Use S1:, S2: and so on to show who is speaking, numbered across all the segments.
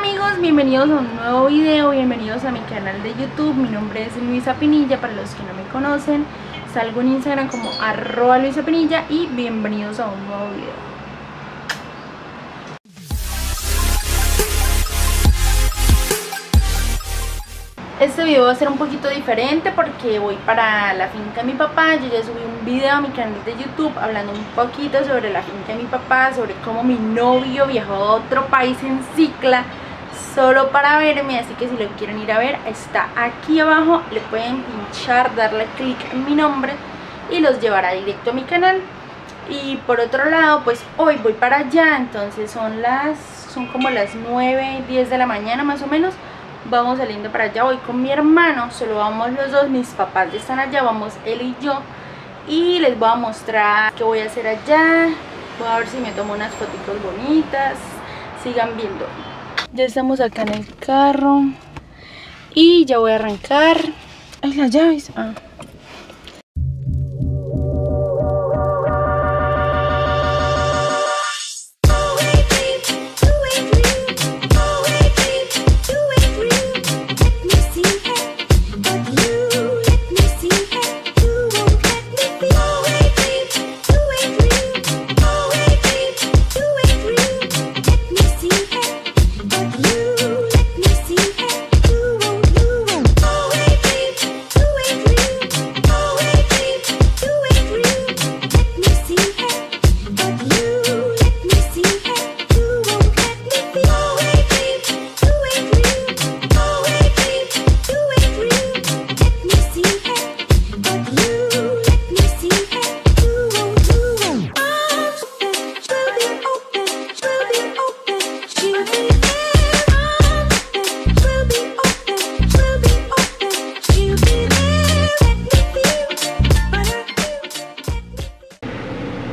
S1: amigos, bienvenidos a un nuevo video, bienvenidos a mi canal de YouTube, mi nombre es Luisa Pinilla, para los que no me conocen, salgo en Instagram como arroba Luisa Pinilla y bienvenidos a un nuevo video. Este video va a ser un poquito diferente porque voy para la finca de mi papá Yo ya subí un video a mi canal de YouTube hablando un poquito sobre la finca de mi papá Sobre cómo mi novio viajó a otro país en cicla Solo para verme, así que si lo quieren ir a ver está aquí abajo. Le pueden pinchar, darle clic en mi nombre y los llevará directo a mi canal. Y por otro lado pues hoy voy para allá entonces son las son como las 9 10 de la mañana más o menos. Vamos saliendo para allá, voy con mi hermano, solo vamos los dos, mis papás están allá, vamos él y yo. Y les voy a mostrar qué voy a hacer allá, voy a ver si me tomo unas fotitos bonitas, sigan viendo. Ya estamos acá en el carro y ya voy a arrancar. Ay, las llaves. Ah.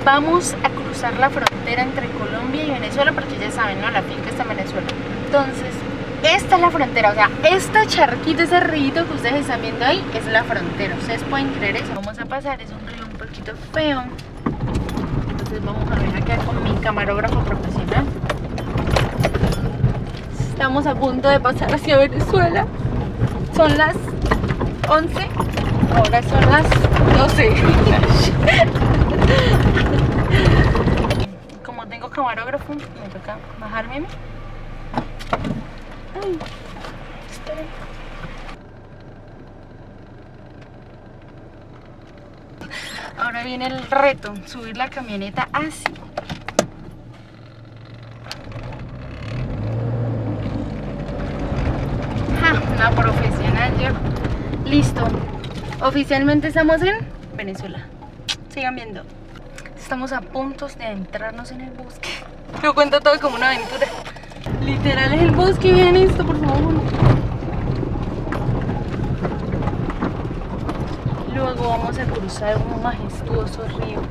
S1: Vamos a cruzar la frontera entre Colombia y Venezuela porque ya saben, ¿no? La finca está en Venezuela. Entonces, esta es la frontera, o sea, esta charquita, ese río que ustedes están viendo ahí es la frontera. Ustedes pueden creer eso. Vamos a pasar, es un río un poquito feo. Entonces vamos a ver acá con mi camarógrafo profesional. Estamos a punto de pasar hacia Venezuela. Son las 11, ahora son las 12. Ahora viene el reto, subir la camioneta así. Ja, una profesional yo. Listo. Oficialmente estamos en Venezuela. Sigan viendo. Estamos a puntos de entrarnos en el bosque. Yo cuento todo como una aventura. Literal es el bosque, vean esto, por favor. Luego vamos a cruzar un majestuoso río.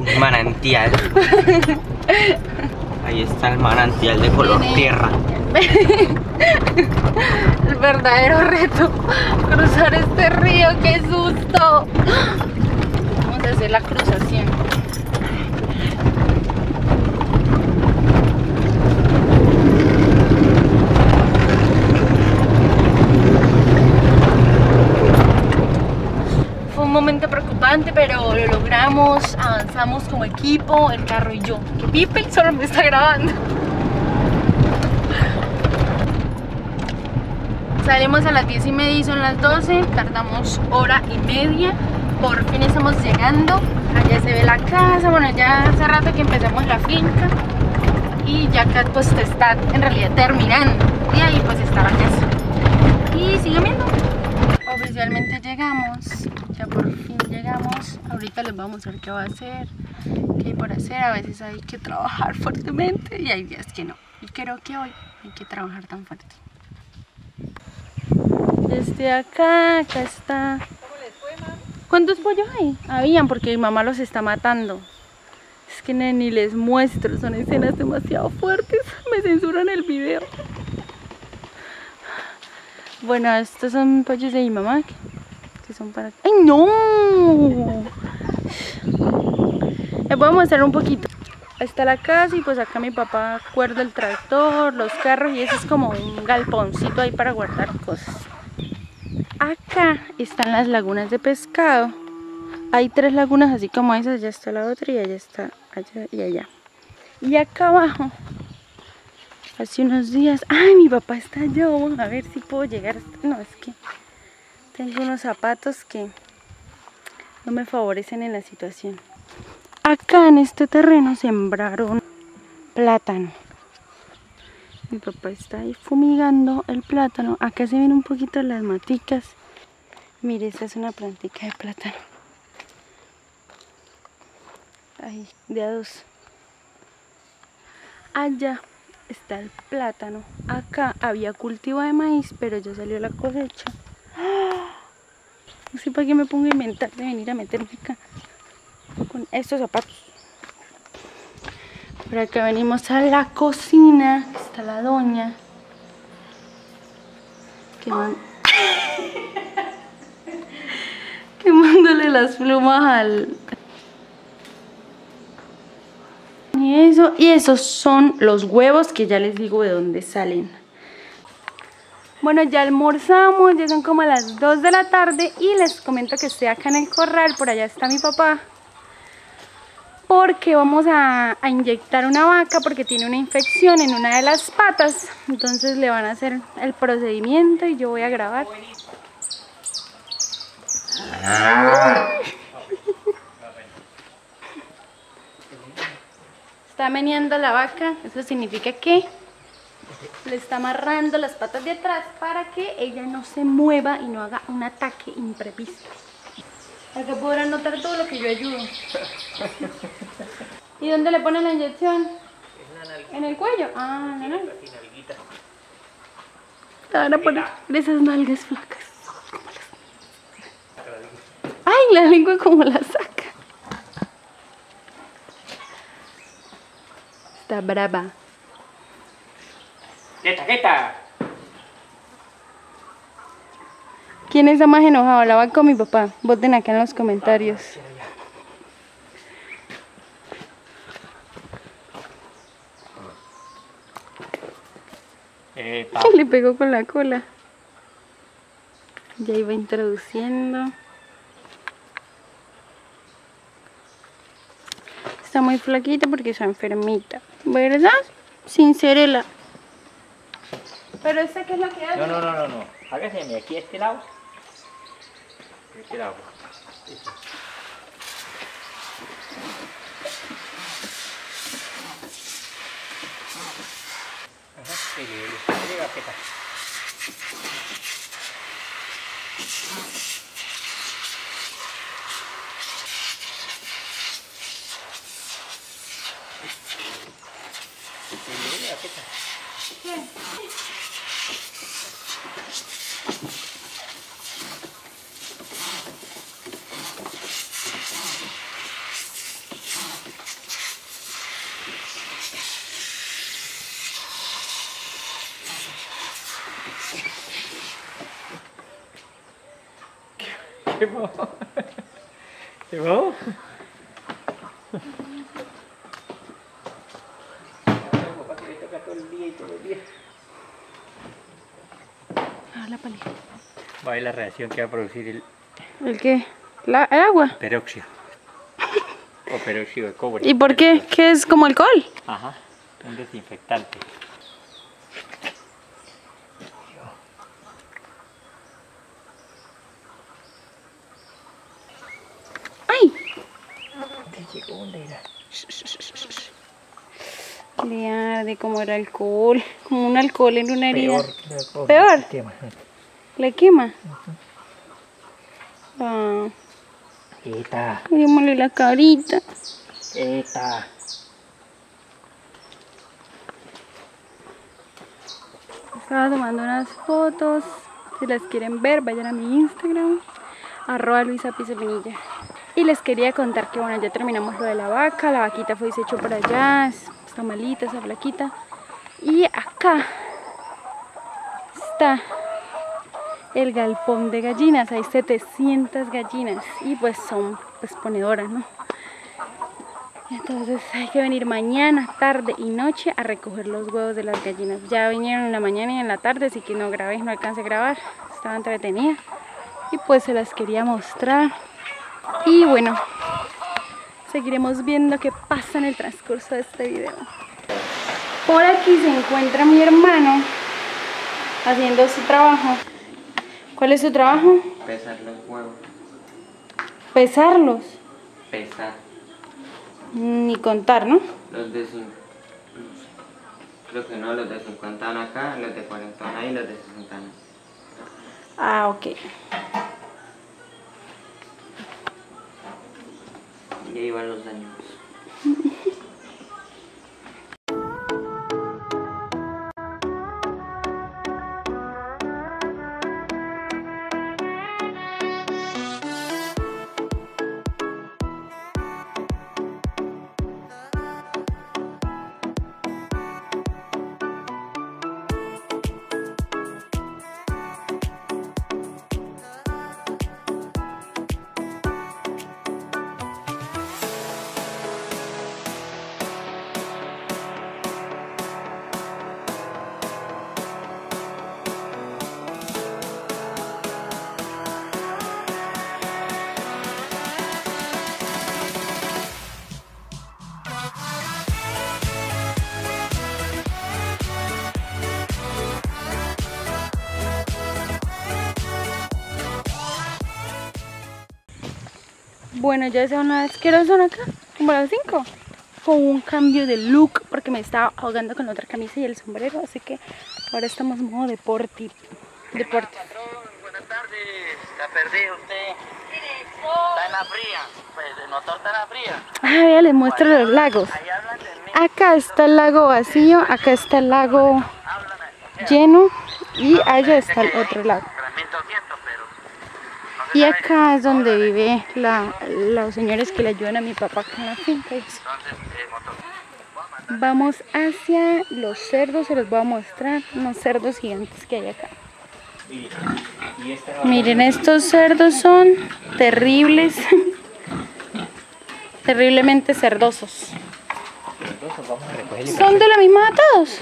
S2: Un manantial. Ahí está el manantial de color
S1: Viene-
S2: tierra.
S1: el verdadero reto. Cruzar este río, qué susto. Vamos a hacer la cruzación. Fue un pero lo logramos, avanzamos como equipo, el carro y yo. Que Pipe solo me está grabando. Salimos a las 10 y media y son las 12, tardamos hora y media, por fin estamos llegando, allá se ve la casa, bueno ya hace rato que empezamos la finca y ya acá pues está en realidad terminando y ahí pues está la. Y sigue viendo. Oficialmente llegamos, ya por fin llegamos, ahorita les vamos a ver qué va a hacer, qué hay por hacer, a veces hay que trabajar fuertemente y hay días que no. Y creo que hoy hay que trabajar tan fuerte. Desde acá, acá está. ¿Cuántos pollos hay? Habían porque mi mamá los está matando. Es que ni les muestro, son escenas demasiado fuertes. Me censuran el video. Bueno, estos son pollos de mi mamá. Que, son para... ¡Ay, no! Les voy a mostrar un poquito. está la casa y pues acá mi papá cuerda el tractor, los carros y ese es como un galponcito ahí para guardar cosas. Acá están las lagunas de pescado. Hay tres lagunas así como esas, allá está la otra y allá está, allá y allá. Y acá abajo, hace unos días, ay mi papá está allá, a ver si puedo llegar. No, es que tengo unos zapatos que no me favorecen en la situación. Acá en este terreno sembraron plátano. Mi papá está ahí fumigando el plátano. Acá se ven un poquito las maticas. Mire, esta es una plantica de plátano. Ahí, de a dos. Allá está el plátano. Acá había cultivo de maíz, pero ya salió la cosecha. No sé para qué me pongo a inventar de venir a meterme acá con estos zapatos. Por acá venimos a la cocina, está la doña. Quemándole las plumas al... Y eso, y esos son los huevos que ya les digo de dónde salen. Bueno, ya almorzamos, ya son como las 2 de la tarde y les comento que estoy acá en el corral, por allá está mi papá porque vamos a, inyectar una vaca porque tiene una infección en una de las patas. Entonces le van a hacer el procedimiento y yo voy a grabar. Está meneando la vaca, eso significa que le está amarrando las patas de atrás para que ella no se mueva y no haga un ataque imprevisto. Acá podrán notar todo lo que yo ayudo. ¿Y dónde le ponen la inyección? En el cuello. Ah, en la nalga. Ahora poner esas nalgas flacas. Ay, la lengua como la Está brava.
S2: ¡Quieta, quieta!
S1: ¿Quién está más enojado? ¿La vaca o mi papá? Voten acá en los comentarios.
S2: Epa.
S1: Le pegó con la cola. Ya iba introduciendo. Está muy flaquita porque está enfermita. ¿Verdad? Sincerela. Pero esta qué es lo que hace.
S2: No, no, no, no, no. Hágase aquí a este lado. Este lado. Ajá, sí, sí, sí, llega, ¿qué tal? Sí, llega, ¿qué tal? ¿Qué pasó? ¿Qué pasó? Papá que le toca todo el día y todo el día.
S1: Ah, la.
S2: Va a ver la reacción que va a producir el
S1: ¿El qué? La, ¿El agua?
S2: peróxido. O peróxido de cobre.
S1: ¿Y por qué? ¿Qué es como alcohol?
S2: Ajá, un desinfectante.
S1: ¡Ay!
S2: ¿Dónde llegó? ¿Dónde era?
S1: Le arde como el alcohol. Como un alcohol en una herida.
S2: Peor. que el cobre,
S1: Peor.
S2: quema.
S1: ¿Le quema? Ah,
S2: Esta,
S1: mirémosle la carita.
S2: esta.
S1: Estaba tomando unas fotos. Si las quieren ver, vayan a mi Instagram. Arroba Luisa Piseminilla. Y les quería contar que bueno, ya terminamos lo de la vaca. La vaquita fue echó para allá. es- Está malita esa flaquita. Y acá está el galpón de gallinas. Hay 700 gallinas. Y pues son pues ponedoras, ¿no? Entonces hay que venir mañana, tarde y noche a recoger los huevos de las gallinas. Ya vinieron en la mañana y en la tarde, así que no grabé, no alcancé a grabar. Estaba entretenida. Y pues se las quería mostrar. Y bueno, seguiremos viendo qué pasa en el transcurso de este video. Por aquí se encuentra mi hermano haciendo su trabajo. ¿Cuál es su trabajo?
S2: Pesar los huevos.
S1: Pesarlos.
S2: Pesar.
S1: Ni contar, ¿no?
S2: Los de cin- Creo que no, los de 50 acá, los de 40 ahí y los de 60 ahí.
S1: Ah, ok.
S2: Y ahí van los daños.
S1: Bueno, ya son las... ¿Qué horas son acá? Como las 5. Con un cambio de look porque me estaba ahogando con la otra camisa y el sombrero. Así que ahora estamos en modo deporte. Deporte.
S3: Buenas tardes, la perdí usted. Está en la fría, pues el motor está en la fría.
S1: Ah, vea, les muestro los lagos. Acá está el lago vacío, acá está el lago lleno y allá está el otro lago.
S3: 3200, pero
S1: Y acá es donde vive la, los señores que le ayudan a mi papá con la finca. Vamos hacia los cerdos, se los voy a mostrar, unos cerdos gigantes que hay acá. Miren, estos cerdos son terribles, terriblemente cerdosos. ¿Son de la misma a todos?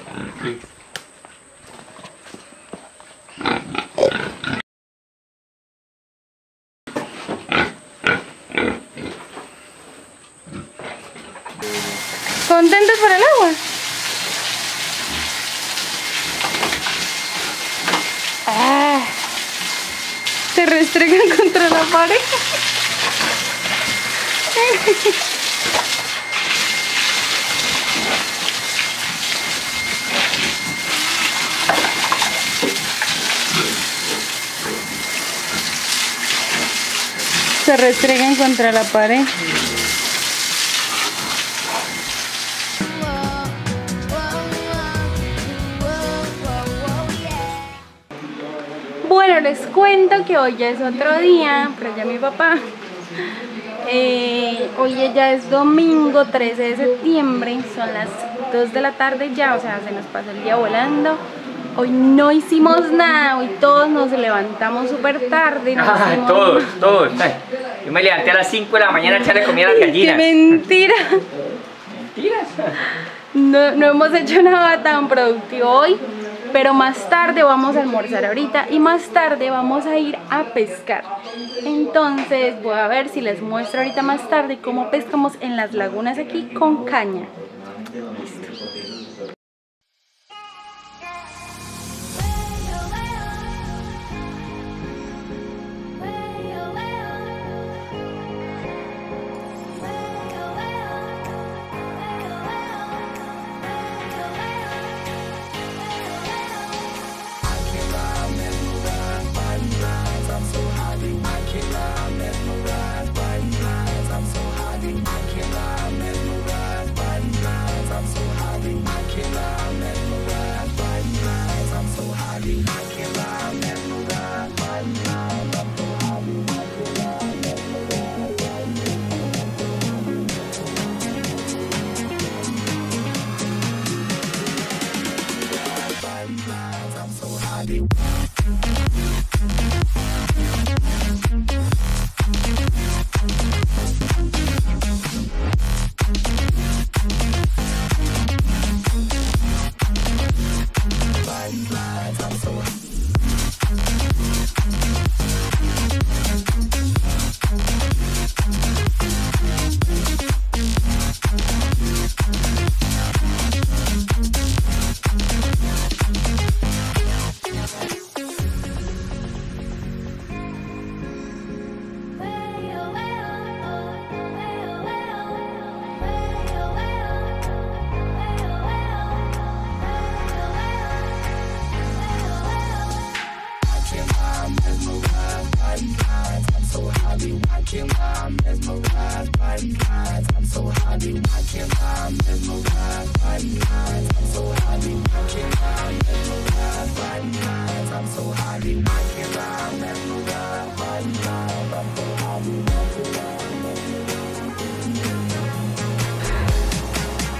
S1: ¿Contentos por el agua? Ah, se restregan contra la pared. Se restregan contra la pared. Bueno, les cuento que hoy ya es otro día, pero ya mi papá. Eh, hoy ya es domingo 13 de septiembre, son las 2 de la tarde ya, o sea, se nos pasó el día volando. Hoy no hicimos nada, hoy todos nos levantamos súper tarde. no
S2: Ah, todos, todos. Ay, Yo me levanté a las 5 de la mañana a echarle comida a las
S1: ¡Qué
S2: gallinas.
S1: mentira!
S2: Mentiras.
S1: No, no hemos hecho nada tan productivo hoy, pero más tarde vamos a almorzar ahorita y más tarde vamos a ir a pescar. Entonces voy a ver si les muestro ahorita más tarde cómo pescamos en las lagunas aquí con caña.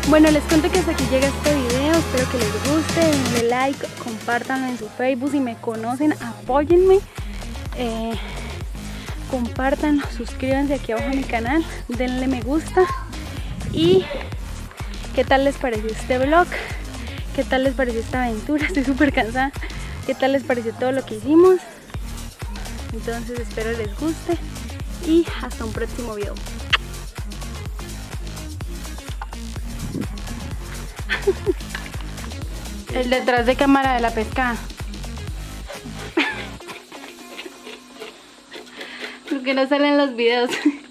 S1: Bueno, les cuento que hasta aquí llega este video, espero que les guste, denle like, compártanlo en su Facebook, si me conocen, apóyenme, eh, compártanlo, suscríbanse aquí abajo a mi canal, denle me gusta. Y qué tal les pareció este vlog, qué tal les pareció esta aventura, estoy súper cansada, qué tal les pareció todo lo que hicimos, entonces espero les guste. Y hasta un próximo video. El detrás de cámara de la pesca. Que no salen los videos.